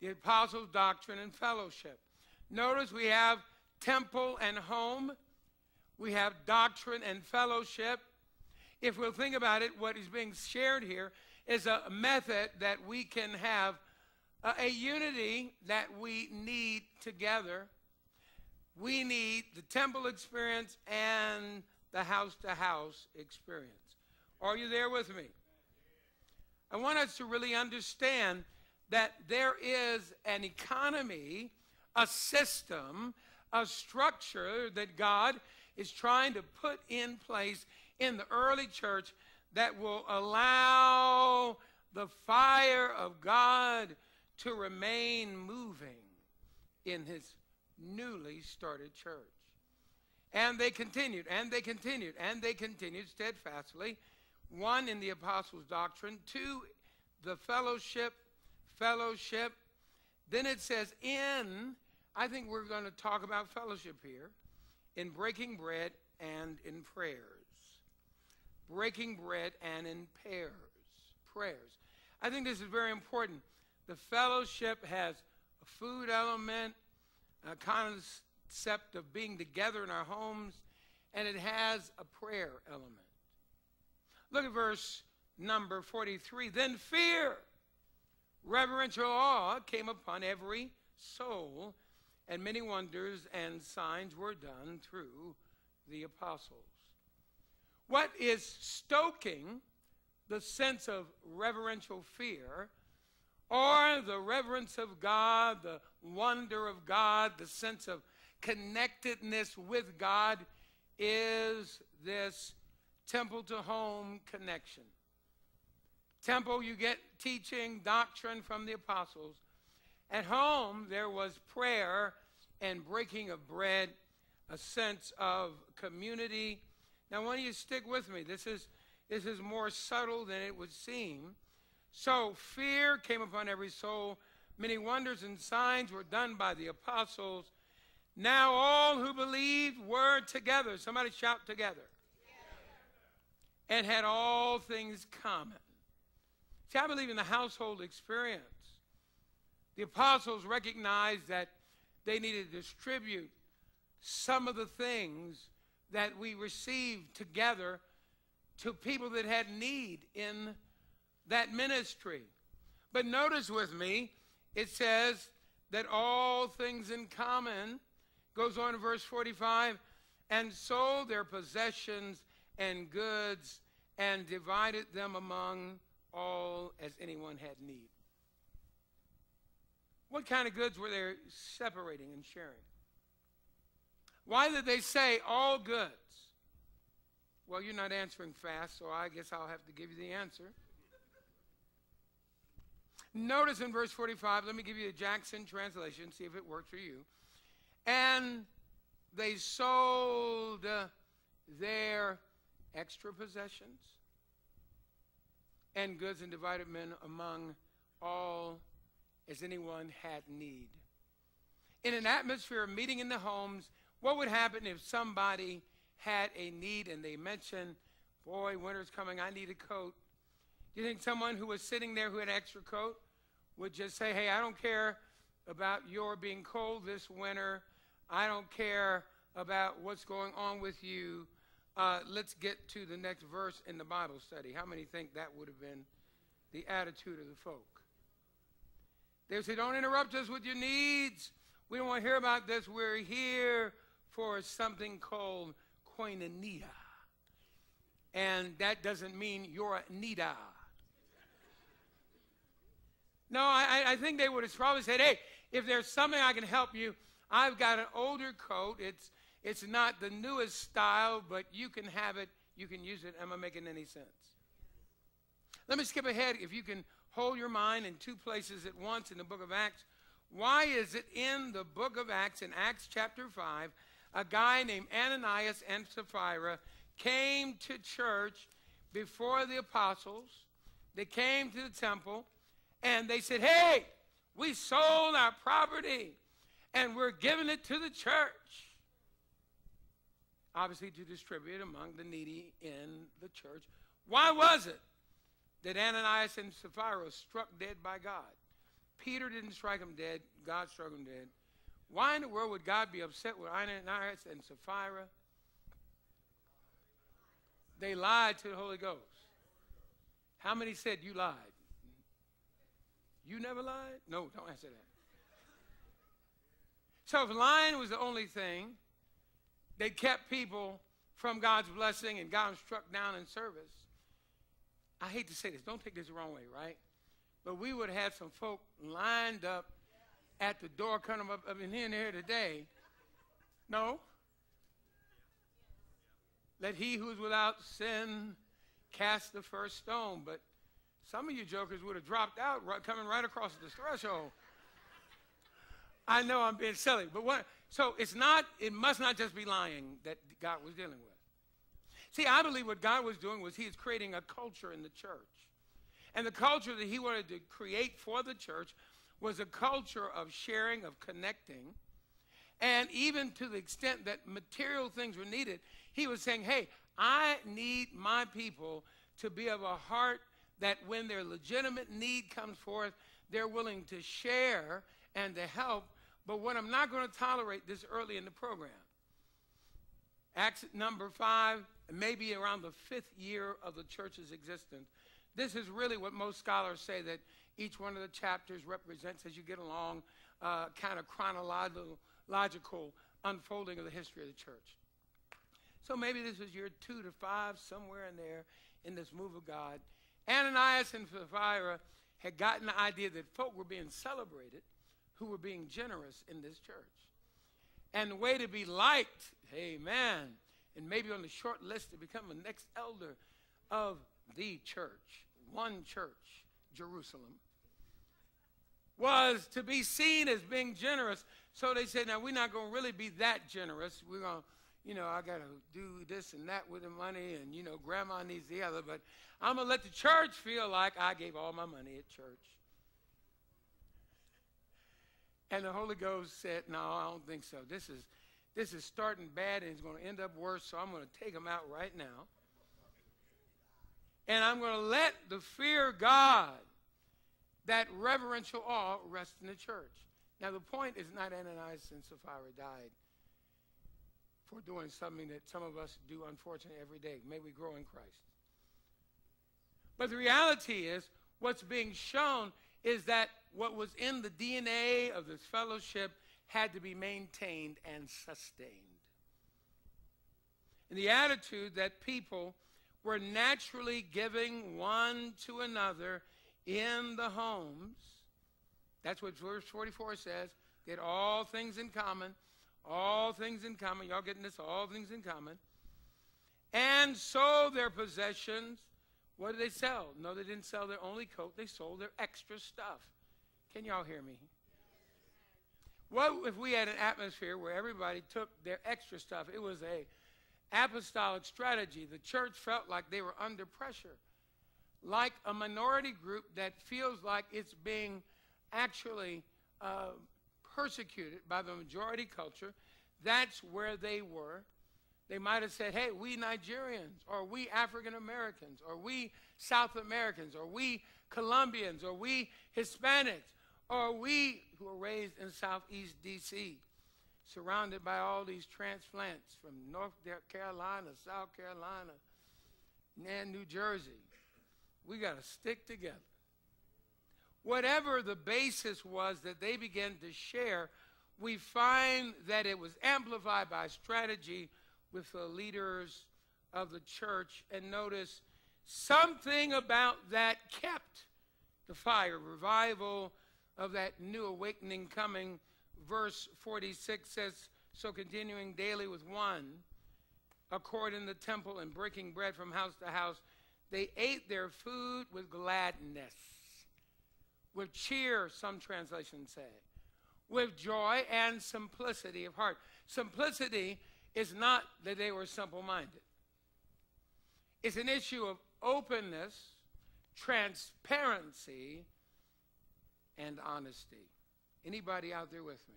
the apostles' doctrine and fellowship. Notice we have temple and home, we have doctrine and fellowship. If we'll think about it, what is being shared here is a method that we can have a, a unity that we need together. We need the temple experience and the house to house experience. Are you there with me? I want us to really understand that there is an economy, a system, a structure that God is trying to put in place in the early church that will allow the fire of God to remain moving in his newly started church. And they continued, and they continued, and they continued steadfastly. One, in the apostles' doctrine. Two, the fellowship, fellowship. Then it says, in, I think we're going to talk about fellowship here, in breaking bread and in prayers. Breaking bread and in pairs, prayers. I think this is very important. The fellowship has a food element, a concept of being together in our homes, and it has a prayer element. Look at verse number 43. Then fear, reverential awe came upon every soul, and many wonders and signs were done through the apostles. What is stoking the sense of reverential fear or the reverence of God, the wonder of God, the sense of connectedness with God is this temple to home connection. Temple, you get teaching, doctrine from the apostles. At home, there was prayer and breaking of bread, a sense of community. Now, why don't you stick with me. This is, this is more subtle than it would seem. So fear came upon every soul. Many wonders and signs were done by the apostles. Now all who believed were together. Somebody shout together. And had all things common. See, I believe in the household experience. The apostles recognized that they needed to distribute some of the things that we received together to people that had need in that ministry. But notice with me, it says that all things in common, goes on in verse 45, and sold their possessions and goods and divided them among all as anyone had need. What kind of goods were they separating and sharing? Why did they say all goods? Well, you're not answering fast, so I guess I'll have to give you the answer. Notice in verse 45, let me give you the Jackson translation, see if it works for you. And they sold uh, their extra possessions and goods and divided men among all as anyone had need. In an atmosphere of meeting in the homes, what would happen if somebody had a need and they mentioned, Boy, winter's coming, I need a coat? Do you think someone who was sitting there who had an extra coat would just say, Hey, I don't care about your being cold this winter. I don't care about what's going on with you. Uh, let's get to the next verse in the Bible study. How many think that would have been the attitude of the folk? They would say, Don't interrupt us with your needs. We don't want to hear about this. We're here for something called koinonia. And that doesn't mean you're a nida. No, I, I think they would have probably said, hey, if there's something I can help you, I've got an older coat. It's, it's not the newest style, but you can have it. You can use it. Am I making any sense? Let me skip ahead. If you can hold your mind in two places at once in the book of Acts. Why is it in the book of Acts, in Acts chapter 5, a guy named Ananias and Sapphira came to church before the apostles? They came to the temple and they said, Hey, we sold our property and we're giving it to the church. Obviously, to distribute among the needy in the church. Why was it that Ananias and Sapphira struck dead by God? Peter didn't strike them dead, God struck them dead. Why in the world would God be upset with Ananias and Sapphira? They lied to the Holy Ghost. How many said you lied? You never lied? No, don't answer that. So if lying was the only thing that kept people from God's blessing and got them struck down in service, I hate to say this, don't take this the wrong way, right? But we would have some folk lined up at the door coming up, up in here and here today. No. Let he who's without sin cast the first stone. But some of you jokers would have dropped out right, coming right across the threshold. I know I'm being silly, but what? So it's not. It must not just be lying that God was dealing with. See, I believe what God was doing was He is creating a culture in the church, and the culture that He wanted to create for the church was a culture of sharing, of connecting, and even to the extent that material things were needed, He was saying, "Hey, I need my people to be of a heart that when their legitimate need comes forth, they're willing to share and to help. But what I'm not going to tolerate this early in the program. Acts number five, maybe around the fifth year of the church's existence. This is really what most scholars say that each one of the chapters represents as you get along, uh, kind of chronological logical unfolding of the history of the church. So maybe this was year two to five, somewhere in there in this move of God. Ananias and Sapphira had gotten the idea that folk were being celebrated who were being generous in this church. And the way to be liked, amen, and maybe on the short list to become the next elder of the church, one church, Jerusalem, was to be seen as being generous. So they said, now we're not going to really be that generous. We're going to you know, I got to do this and that with the money, and, you know, grandma needs the other, but I'm going to let the church feel like I gave all my money at church. And the Holy Ghost said, No, I don't think so. This is, this is starting bad and it's going to end up worse, so I'm going to take them out right now. And I'm going to let the fear of God, that reverential awe, rest in the church. Now, the point is not Ananias and Sapphira died for doing something that some of us do, unfortunately, every day. May we grow in Christ. But the reality is, what's being shown is that what was in the DNA of this fellowship had to be maintained and sustained. And the attitude that people were naturally giving one to another in the homes. That's what verse 44 says. Get all things in common all things in common. Y'all getting this? All things in common. And sold their possessions. What did they sell? No, they didn't sell their only coat. They sold their extra stuff. Can y'all hear me? What if we had an atmosphere where everybody took their extra stuff? It was a apostolic strategy. The church felt like they were under pressure, like a minority group that feels like it's being actually uh, persecuted by the majority culture, that's where they were. They might have said, hey, we Nigerians, or we African Americans, or we South Americans, or we Colombians, or we Hispanics, or we who were raised in Southeast D.C., surrounded by all these transplants from North Carolina, South Carolina, and New Jersey. We got to stick together whatever the basis was that they began to share, we find that it was amplified by strategy with the leaders of the church. And notice something about that kept the fire, revival of that new awakening coming. Verse 46 says, So continuing daily with one accord in the temple and breaking bread from house to house, they ate their food with gladness with cheer, some translations say, with joy and simplicity of heart. Simplicity is not that they were simple minded, it's an issue of openness, transparency, and honesty. Anybody out there with me?